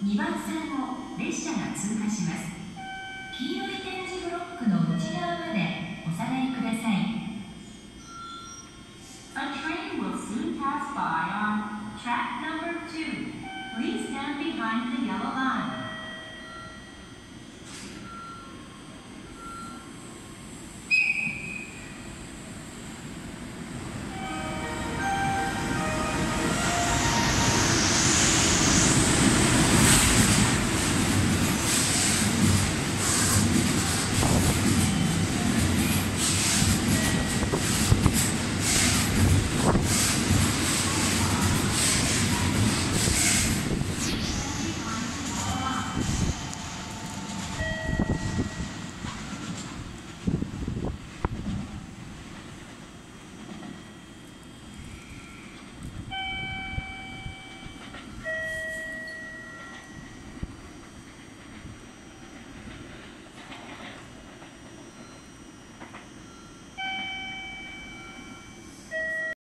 2番線を列車が通過します。黄色い点字ブロックの内側までおさらいください。A train will soon pass by on track number 2